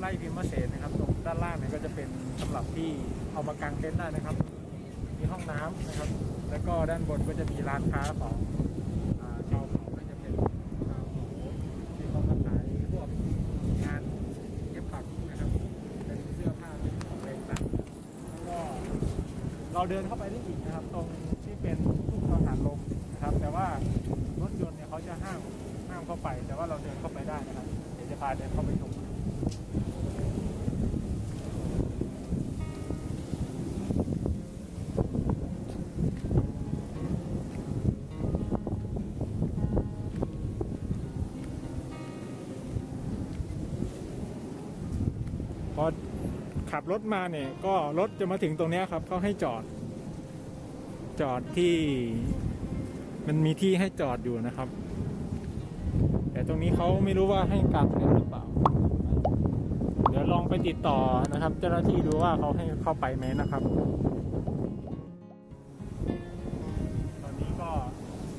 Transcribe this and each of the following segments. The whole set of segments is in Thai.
ไร่พิมพ์เกษตรนะครับตรงด้านล่างเนี่ยก็จะเป็นสำหรับที่เอามากางเต็นท์ได้นะครับ มีห้องน้ำนะครับ แล้วก็ด้านบนก็จะมีร้านค้าของชาวเขาก็จะเป็นชาวเขาที่เขามาขายพวกงานเย็บปักนะครับเป็นเสื้อผ้าเป็นของเล่นต่างแล้วก็เราเดินเข้าไปได้อีกนะครับ ตรงที่เป็นทุ่งกังหันลมนะครับ แต่ว่ารถยนต์เนี่ยเขาจะห้ามห้ามเข้าไป แต่ว่าเราเดินเข้าไปได้นะครับเดี๋ยวจะพาเดินเข้าไปชม พอขับรถมาเนี่ย ก็รถจะมาถึงตรงนี้ครับเขาให้จอด จอดที่ มันมีที่ให้จอดอยู่นะครับ แต่ตรงนี้เขาไม่รู้ว่าให้กลับกันหรือเปล่า ลองไปติดต่อนะครับ เจ้าหน้าที่ดูว่าเขาให้เข้าไปไหมนะครับ ตอนนี้ก็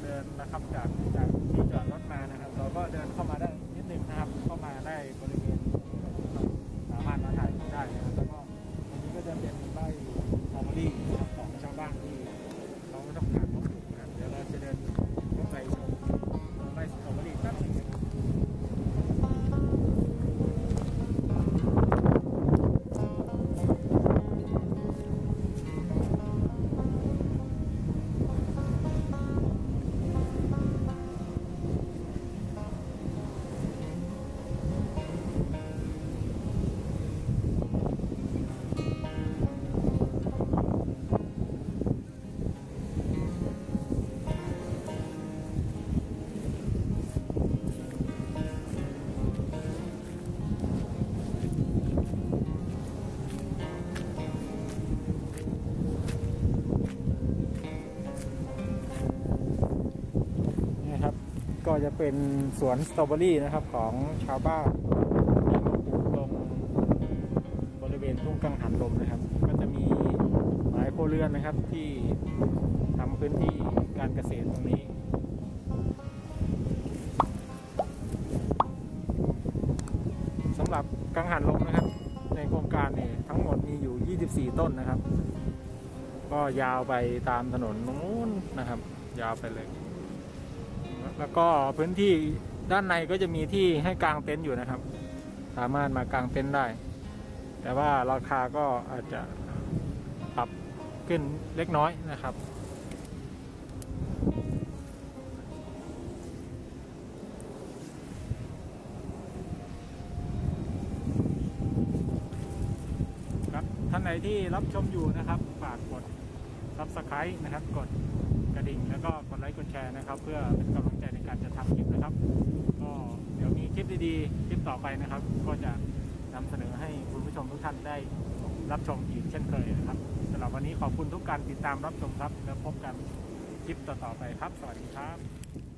เดินนะครับจากจากที่จอดรถมานะครับ เราก็เดินเข้ามา ก็จะเป็นสวนสตรอเบอรี่นะครับของชาวบ้านที่มาปลูกตรงบริเวณทุ่งกังหันลมนะครับ ก็จะมีหลายโคเรือนนะครับที่ทำพื้นที่การเกษตรตรงนี้สำหรับกังหันลมนะครับ ในโครงการเนี่ยทั้งหมดมีอยู่ 24 ต้นนะครับ ก็ยาวไปตามถนนนู้นนะครับ ยาวไปเลย แล้วก็พื้นที่ด้านในก็จะมีที่ให้กางเต็นท์อยู่นะครับ สามารถมากางเต็นท์ได้ แต่ว่าราคาก็อาจจะปรับขึ้นเล็กน้อยนะครับครับท่านไหนที่รับชมอยู่นะครับ ฝากกด subscribe นะครับ กด กระดิ่ง แล้วก็กดไลค์กดแชร์นะครับ เพื่อเป็นกำลังใจในการจะทำคลิปนะครับ ก็เดี๋ยวมีคลิปดีๆ คลิปต่อไปนะครับ ก็จะนำเสนอให้คุณผู้ชมทุกท่านได้รับชมอีกเช่นเคยนะครับสำหรับวันนี้ขอบคุณทุกการติดตามรับชมครับ แล้วพบกันคลิปต่อๆไปครับ สวัสดีครับ